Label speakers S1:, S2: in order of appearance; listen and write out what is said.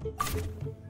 S1: you